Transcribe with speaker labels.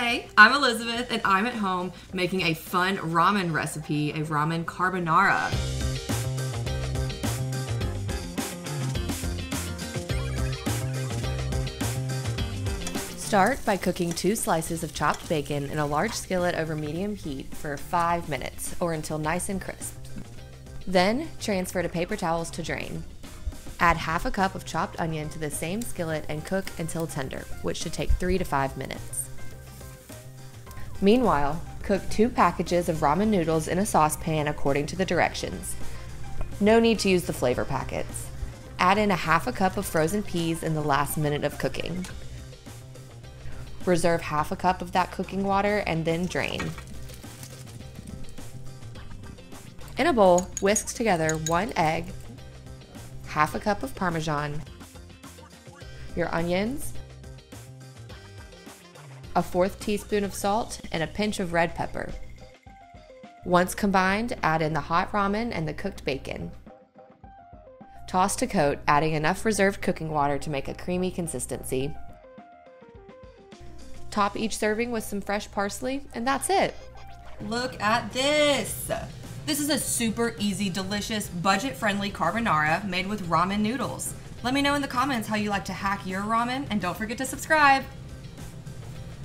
Speaker 1: Hey, I'm Elizabeth and I'm at home making a fun ramen recipe, a ramen carbonara. Start by cooking two slices of chopped bacon in a large skillet over medium heat for five minutes or until nice and crisp. Then transfer to paper towels to drain. Add half a cup of chopped onion to the same skillet and cook until tender, which should take three to five minutes. Meanwhile, cook two packages of ramen noodles in a saucepan according to the directions. No need to use the flavor packets. Add in a half a cup of frozen peas in the last minute of cooking. Reserve half a cup of that cooking water and then drain. In a bowl, whisk together one egg, half a cup of parmesan, your onions, a fourth teaspoon of salt, and a pinch of red pepper. Once combined, add in the hot ramen and the cooked bacon. Toss to coat, adding enough reserved cooking water to make a creamy consistency. Top each serving with some fresh parsley, and that's it. Look at this! This is a super easy, delicious, budget friendly carbonara made with ramen noodles. Let me know in the comments how you like to hack your ramen, and don't forget to subscribe.